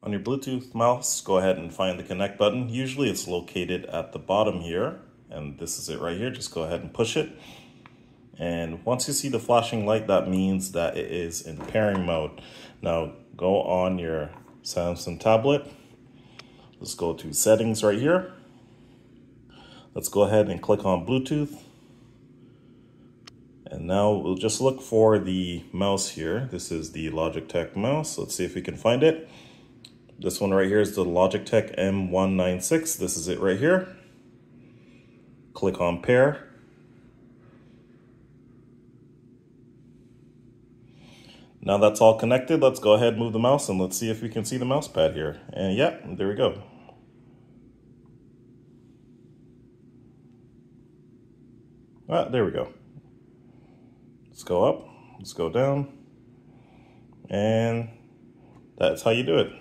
On your Bluetooth mouse, go ahead and find the connect button. Usually it's located at the bottom here, and this is it right here. Just go ahead and push it. And once you see the flashing light, that means that it is in pairing mode. Now go on your Samsung tablet. Let's go to settings right here. Let's go ahead and click on Bluetooth. And now we'll just look for the mouse here. This is the Logitech mouse. Let's see if we can find it. This one right here is the Logitech M196. This is it right here. Click on pair. Now that's all connected, let's go ahead and move the mouse and let's see if we can see the mouse pad here. And yeah, there we go. Ah, there we go. Let's go up, let's go down, and that's how you do it.